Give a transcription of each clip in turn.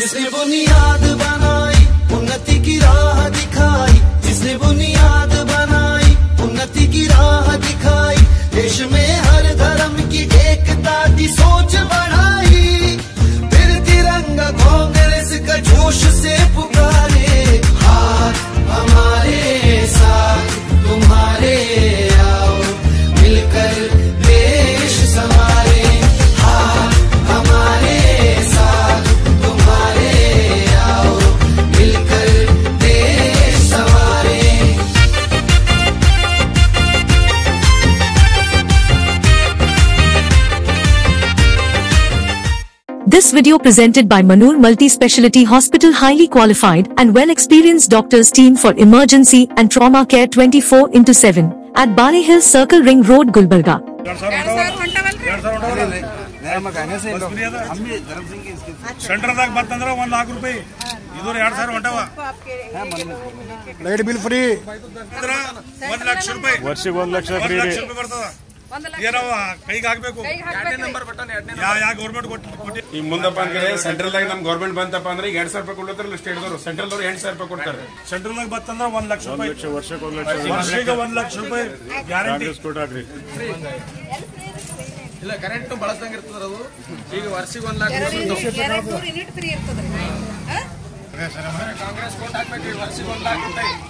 जिसने बुनियाद बनाई, उन्नति की राह दिखाई। जिसने बुनियाद बनाई, उन्नति की राह दिखाई। देश में हर धर्म की एकता की सोच बढ़ाई This video presented by Manur Multi-Speciality Hospital highly qualified and well-experienced doctors team for emergency and trauma care 24 into 7 at Bali Hills Circle Ring Road, Gulbarga. ಸೆಂಟ್ರದಾಗ ಬಂತಂದ್ರ ಒಂದ್ ಲಾಖ ರೂಪಾಯಿ ಇದು ಎರಡ್ ಸಾವಿರ ಹೊಂಟವ ಲೈಟ್ ಬಿಲ್ ಫ್ರೀ ಅಂದ್ರ ಒಂದ್ ಲಕ್ಷ ರೂಪಾಯಿ ವರ್ಷಕ್ಕೆ ಒಂದ್ ಲಕ್ಷ ಒಂದ್ ಫ್ರೀ ರೀ ಲಕ್ಷ ರೂಪಾಯಿ ಬರ್ತದ ಏನವ ಕೈಗೆ ಹಾಕ್ಬೇಕು. ಯಾ ಯಾ ಗೌರ್ಮೆಂಟ್ ಕೊಟ್ಟಿ ಈಗ ಮುಂದಪ್ಪ ಅಂದ್ರೆ ಸೆಂಟ್ರಲ್ದಾಗ ನಮ್ ಗೌರ್ಮೆಂಟ್ ಬಂತಪ್ಪ ಅಂದ್ರೆ ಈಗ ಎರಡ್ ಸಾವಿರ ರೂಪಾಯಿ ಕೊಡ್ತಾರಲ್ಲ ಸೆಂಟ್ರಲ್ ಸೆಂಟ್ರಲ್ದವ್ರು ಎಂಟು ಸಾವಿರ ರೂಪಾಯಿ ಕೊಡ್ತಾರೆ. ಸೆಂಟ್ರಲ್ದಾಗ ಬಂತಂದ್ರ ಒಂದ್ ಲಕ್ಷ ರೂಪಾಯಿ. ವರ್ಷಕ್ಕೆ ಒಂದ್ ಲಕ್ಷ ವರ್ಷಕ್ಕೆ ಒಂದ್ ಲಕ್ಷ ರೂಪಾಯಿ ಗ್ಯಾರಂಟಿ ಕಾಂಗ್ರೆಸ್ ಕೊಟ್ಟಾಕ್ರಿ ಇಲ್ಲ ಕರೆಂಟ್ ಬಳಸಂಗ ಇರ್ತದ ಅದು. ಈಗ ವರ್ಷಿಗೆ ಒಂದ್ ಲಕ್ಷ ಯೂನಿಟ್ ಫ್ರೀ ಇರ್ತದ್ರಿ ಕಾಂಗ್ರೆಸ್ ಕೋಟ್ ಹಾಕ್ಬೇಕು ರೂಪಾಯಿ ವರ್ಷಕ್ಕೆ ಒಂದ್ ಲಕ್ಷ ವರ್ಷಕ್ಕೆ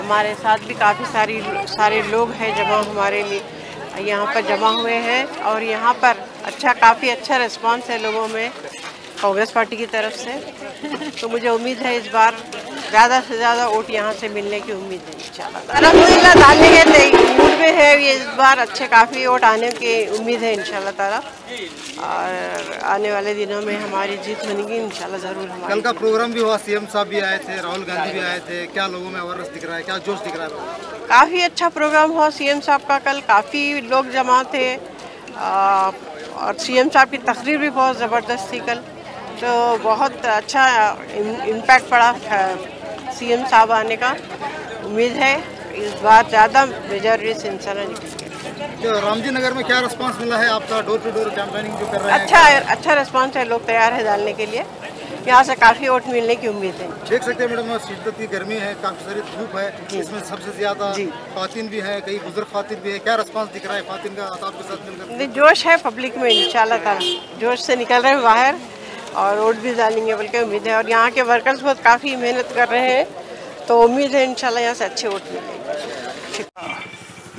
हमारे साथ भी काफ़ी सारी, सारे लोग हैं जमा हमारे लिए यहाँ पर जमा हुए हैं और यहाँ पर अच्छा काफ़ी अच्छा रिस्पांस है लोगों में, कांग्रेस पार्टी की तरफ़ से। तो मुझे उम्मीद है इस बार ज़्यादा से ज़्यादा वोट यहाँ से मिलने की उम्मीद है इंशाल्लाह। अलहमदिल्ला डालने के मूड में है ये इस बार अच्छे काफ़ी वोट आने की उम्मीद है इंशाल्लाह ताला। और आने वाले दिनों में हमारी जीत बनेगी इंशाल्लाह ज़रूर कल का प्रोग्राम भी हुआ सीएम साहब भी आए थे राहुल गांधी भी आए थे क्या लोगों में अवेयरनेस दिख रहा है क्या जोश दिख रहा है? काफ़ी अच्छा प्रोग्राम हुआ सीएम साहब का कल काफ़ी लोग जमा थे और सीएम साहब की तकरीर भी बहुत ज़बरदस्त थी कल। तो बहुत अच्छा इम्पैक्ट पड़ा सीएम साहब आने का उम्मीद है। इस बार ज़्यादा मेजॉरिटी रामजी नगर में क्या रिस्पांस मिला है? आपका डोर टू डोर कैंपेनिंग जो कर रहे हैं। अच्छा है अच्छा रिस्पॉन्स है लोग तैयार है डालने के लिए। यहाँ से काफ़ी वोट मिलने की उम्मीद है। देख सकते हैं मैडम शिद्दत की गर्मी है काफ़ी सारी धूप है। इसमें सबसे ज़्यादा खातिन भी है कई बुज़ुर्ग खातिन भी है। क्या रिस्पांस दिख रहा है खातिन का आपके साथ मिलकर? जोश है पब्लिक में इन जोश से निकल रहे हैं बाहर। और वोट भी डालेंगे बल्कि उम्मीद है और यहाँ के वर्कर्स बहुत काफ़ी मेहनत कर रहे हैं तो उम्मीद है इंशाल्लाह यहाँ से अच्छे वोट मिलेंगे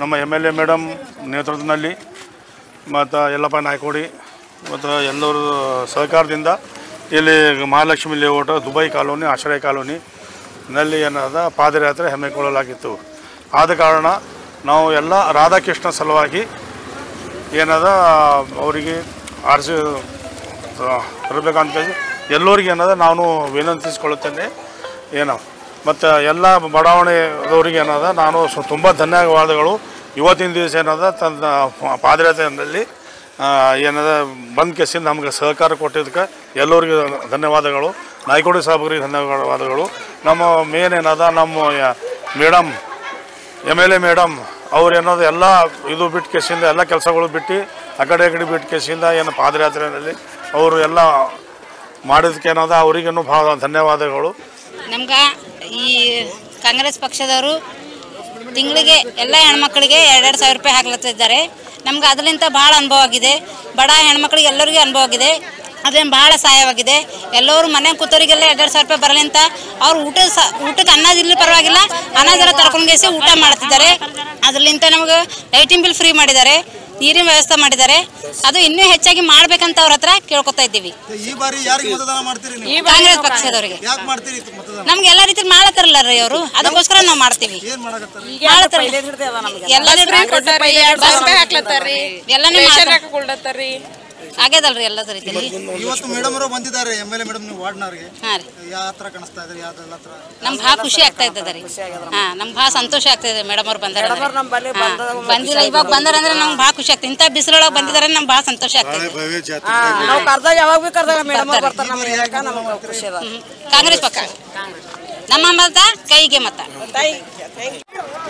ನಮ್ಮ ಎಮ್ ಎಲ್ ಎ ಮೇಡಮ್ ನೇತೃತ್ವದಲ್ಲಿ ಮತ್ತು ಯಲ್ಲಪ್ಪ ನಾಯ್ಕೋಡಿ ಮತ್ತು ಎಲ್ಲರ ಸಹಕಾರದಿಂದ ಇಲ್ಲಿ Mahalakshmi layout Dubai colony Ashraya colony ನಲ್ಲಿ ಏನಾದ ಪಾದಯಾತ್ರೆ ಹಮ್ಮಿಕೊಳ್ಳಲಾಗಿತ್ತು ಆದ ಕಾರಣ ನಾವು ಎಲ್ಲ ರಾಧಾಕೃಷ್ಣ ಸಲುವಾಗಿ ಏನದ ಅವರಿಗೆ ಆರಿಸಿ ತರಬೇಕಂತ ಕೇಳಿ ಎಲ್ಲರಿಗೆ ಏನದ, ನಾನು ವಿನಂತಿಸಿಕೊಳ್ಳುತ್ತೇನೆ. ಏನೋ, ಮತ್ತು ಎಲ್ಲ ಬಡಾವಣೆದವರಿಗೆ ಏನದ, ನಾನು ಸೊ ತುಂಬ ಧನ್ಯವಾದಗಳು. ಇವತ್ತಿನ ದಿವಸ ಏನದ, ತನ್ನ ಪಾದಯಾತ್ರೆಯಲ್ಲಿ ಏನದ, ಬಂದ್ ಕೇಸಿಂದ ನಮಗೆ ಸಹಕಾರ ಕೊಟ್ಟಿದ್ದಕ್ಕೆ ಎಲ್ಲರಿಗೆ ಧನ್ಯವಾದಗಳು. ನಾಯ್ಕೋಡಿ ಸಾಹೇಬ್ರಿಗೆ ಧನ್ಯವಾದಗಳು. ನಮ್ಮ ಮೇನ್ ಏನದ, ನಮ್ಮ madam M L A madam ಅವ್ರು ಏನದ, ಎಲ್ಲ ಇದು ಬಿಟ್ಟು ಕೇಸಿಂದ ಎಲ್ಲ ಕೆಲಸಗಳು ಬಿಟ್ಟು ಆ ಕಡೆ ಕಡೆ ಬಿಟ್ಟು ಕೇಸಿಂದ ಏನು ಪಾದಯಾತ್ರೆಯಲ್ಲಿ ಅವರು ಎಲ್ಲ ಮಾಡಿದಕ್ಕೆ ಏನದ ಅವರಿಗೇನು ಭಾಳ ಧನ್ಯವಾದಗಳು. ನಮ್ಗೆ ಈ ಕಾಂಗ್ರೆಸ್ ಪಕ್ಷದವರು ತಿಂಗಳಿಗೆ ಎಲ್ಲ ಹೆಣ್ಮಕ್ಳಿಗೆ ಎರಡೆರಡು ಸಾವಿರ ರೂಪಾಯಿ ಹಾಕ್ಲತ್ತಿದ್ದಾರೆ. ನಮ್ಗೆ ಅದರಿಂದ ಭಾಳ ಅನುಭವ ಆಗಿದೆ. ಬಡ ಹೆಣ್ಮಕ್ಳಿಗೆ ಎಲ್ಲರಿಗೂ ಅನುಭವ ಆಗಿದೆ. ಅದೇನು ಭಾಳ ಸಹಾಯವಾಗಿದೆ ಎಲ್ಲರೂ ಮನೆ ಕೂತೋರಿಗೆಲ್ಲ ಎರಡು ಸಾವಿರ ರೂಪಾಯಿ ಬರಲಿಂತ ಅವ್ರು ಊಟ ಸ, ಊಟಕ್ಕೆ ಅನ್ನದಿರಲಿ ಪರವಾಗಿಲ್ಲ ಅನ್ನದೆಲ್ಲ ತರ್ಕೊಂಡ್ಗೇಸಿ ಊಟ ಮಾಡ್ತಿದ್ದಾರೆ. ಅದರಿಂದ ನಮಗೆ ಲೈಟಿಂಗ್ ಬಿಲ್ ಫ್ರೀ ಮಾಡಿದ್ದಾರೆ. ನೀರಿನ ವ್ಯವಸ್ಥೆ ಮಾಡಿದ್ದಾರೆ. ಅದು ಇನ್ನೂ ಹೆಚ್ಚಾಗಿ ಮಾಡ್ಬೇಕಂತ ಅವ್ರ ಹತ್ರ ಕೇಳ್ಕೊತಾ ಇದ್ದೀವಿ. ಈ ಬಾರಿ ಯಾರಿಗೆ ಮತದಾನ ಮಾಡ್ತೀರಿ ನೀವು? ಕಾಂಗ್ರೆಸ್ ಪಕ್ಷದವರಿಗೆ. ಯಾಕೆ ಮಾಡ್ತೀರಿ ಮತದಾನ? ನಮ್ಗೆ ಎಲ್ಲಾ ರೀತಿ ಮಾಡತ್ತಾರಲ್ಲ ರೀ ಅವರು. ಅದಕ್ಕೋಸ್ಕರ ನಾವು ಮಾಡ್ತೀವಿ. ಏನ್ ಮಾಡಕತ್ತಾರೆ? ಎಲ್ಲಾನು ಮಾಡ್ತೀವಿ. ಆಗ್ಯದಲ್ರಿ ಎಲ್ಲ ರೀತಿಯಲ್ಲಿ ಇವತ್ತು ಮೇಡಮ್ ಅವರು ಬಂದಿದ್ದಾರೆ ಎಂ ಎಲ್ ಎ ಮೇಡಮ್ ನೀವು ವಾರ್ಡ್ನವ್ರಿಗೆ. ಹಾಂ ರೀ. ಯಾವ ಹತ್ರ ಕಾಣಿಸ್ತಾ ಇದ್ದಾರೆ ಯಾವ್ದೆಲ್ಲ ಹತ್ರ? ನಮ್ಗೆ ಭಾಳ ಖುಷಿ ಆಗ್ತಾ ಇದ್ದದ ರೀ. ಹಾಂ ನಮ್ಗೆ ಭಾಳ ಸಂತೋಷ ಆಗ್ತಾ ಇದೆ ಮೇಡಮ್ ಅವ್ರು ಬಂದಾರ ಬಂದಿಲ್ಲ ಇವಾಗ ಬಂದಾರ ಅಂದ್ರೆ ನಮ್ಗೆ ಭಾಳ ಖುಷಿ ಆಗ್ತದೆ. ಇಂಥ ಬಿಸಿಲೊಳಗೆ ಬಂದಿದ್ದಾರೆ ನಮ್ ಭಾಳ ಸಂತೋಷ ಆಗ್ತದೆ. ನಾವು ಕರ್ದಾಗ ಯಾವಾಗ ಭೀ ಕರ್ದಾಗ ಮೇಡಮ್ ಬರ್ತಾರೆ ನಮ್ಗೆ ಏರಿಯಾಕ ನಮಗೆ ಖುಷಿ ಅದ. ಕಾಂಗ್ರೆಸ್ ಪಕ್ಕ. ನಮ್ಮ ಮತ ಕೈಗೆ ಮತ.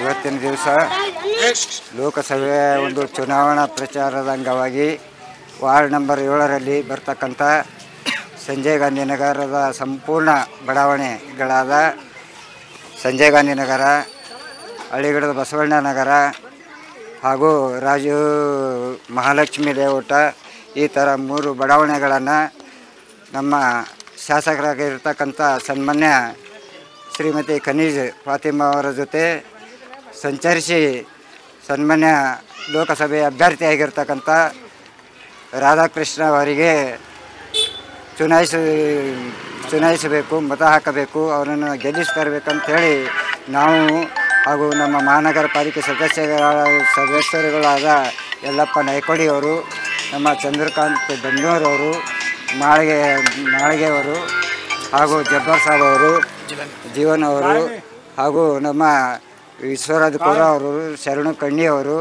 ಇವತ್ತಿನ ದಿವಸ ಲೋಕಸಭೆ ಒಂದು ಚುನಾವಣಾ ಪ್ರಚಾರದ ಅಂಗವಾಗಿ ವಾರ್ಡ್ ನಂಬರ್ ಏಳರಲ್ಲಿ ಬರ್ತಕ್ಕಂಥ ಸಂಜಯ್ ಗಾಂಧಿ ನಗರದ ಸಂಪೂರ್ಣ ಬಡಾವಣೆಗಳಾದ ಸಂಜಯ್ ಗಾಂಧಿ ನಗರ, ಹಳ್ಳಿಗಡದ ಬಸವಣ್ಣ ನಗರ ಹಾಗೂ ರಾಜು ಮಹಾಲಕ್ಷ್ಮಿ ಲೇಔಟ ಈ ಥರ ಮೂರು ಬಡಾವಣೆಗಳನ್ನು ನಮ್ಮ ಶಾಸಕರಾಗಿರ್ತಕ್ಕಂಥ ಸನ್ಮಾನ್ಯ ಶ್ರೀಮತಿ ಖನೀಜ್ ಫಾತಿಮಾ ಅವರ ಜೊತೆ ಸಂಚರಿಸಿ ಸನ್ಮಾನ್ಯ ಲೋಕಸಭೆ ಅಭ್ಯರ್ಥಿಯಾಗಿರ್ತಕ್ಕಂಥ ರಾಧಾಕೃಷ್ಣ ಅವರಿಗೆ ಚುನಾಯಿಸ ಚುನಾಯಿಸಬೇಕು ಮತ ಹಾಕಬೇಕು ಅವರನ್ನು ಗೆಲ್ಲಿಸಿ ತರಬೇಕಂತ ಹೇಳಿ ನಾವು ಹಾಗೂ ನಮ್ಮ ಮಹಾನಗರ ಪಾಲಿಕೆ ಸದಸ್ಯರ ಸದಸ್ಯರುಗಳಾದ ಯಲ್ಲಪ್ಪ ನಾಯ್ಕೋಡಿ ಅವರು ನಮ್ಮ ಚಂದ್ರಕಾಂತ್ ಬೆಂಗಳೂರವರು ಮಾಳಿಗೆ ಮಾಳಿಗೆಯವರು ಹಾಗೂ ಜಬ್ಬರ್ ಸಾಬ್ ಅವರು ಜೀವನ್ ಅವರು ಹಾಗೂ ನಮ್ಮ ವಿಶ್ವರಾಜ್ ಕೋರ ಅವರು ಶರಣು ಕಣ್ಣಿ ಅವರು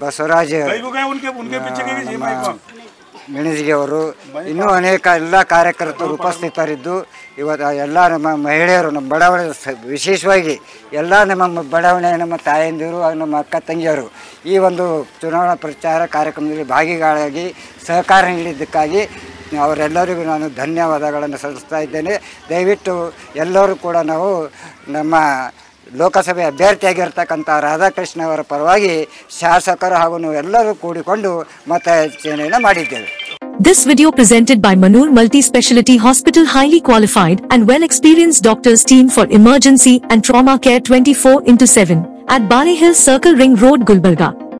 ಬಸವರಾಜ್ ಮೆಣಸಿಗೆ ಅವರು ಇನ್ನೂ ಅನೇಕ ಎಲ್ಲ ಕಾರ್ಯಕರ್ತರು ಉಪಸ್ಥಿತರಿದ್ದು, ಇವತ್ತು ಎಲ್ಲ ನಮ್ಮ ಮಹಿಳೆಯರು, ನಮ್ಮ ಬಡಾವಣೆ ವಿಶೇಷವಾಗಿ ಎಲ್ಲ ನಮ್ಮ ಬಡಾವಣೆ, ನಮ್ಮ ತಾಯಂದಿರು, ನಮ್ಮ ಅಕ್ಕ ತಂಗಿಯರು ಈ ಒಂದು ಚುನಾವಣಾ ಪ್ರಚಾರ ಕಾರ್ಯಕ್ರಮದಲ್ಲಿ ಭಾಗಿಗಳಾಗಿ ಸಹಕಾರ ನೀಡಿದ್ದಕ್ಕಾಗಿ ಅವರೆಲ್ಲರಿಗೂ ನಾನು ಧನ್ಯವಾದಗಳನ್ನು ಸಲ್ಲಿಸ್ತಾ ಇದ್ದೇನೆ. ದಯವಿಟ್ಟು ಎಲ್ಲರೂ ಕೂಡ ನಾವು ನಮ್ಮ ಲೋಕಸಭೆ ಅಭ್ಯರ್ಥಿಯಾಗಿರ್ತಕ್ಕಂಥ ರಾಧಾಕೃಷ್ಣ ಅವರ ಪರವಾಗಿ ಶಾಸಕರು ಹಾಗೂ ನಾವೆಲ್ಲರೂ ಕೂಡಿಕೊಂಡು ಮತಯಾಚನೆಯನ್ನು ಮಾಡಿದ್ದೇವೆ. This video presented by Manur Multi-Speciality Hospital highly qualified and well-experienced doctors team for emergency and trauma care 24 into 7 at Bali Hill Circle Ring Road Gulbarga.